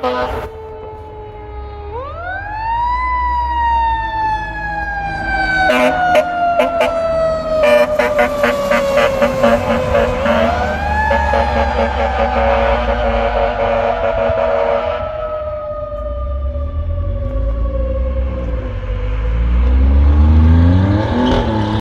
Bye-bye.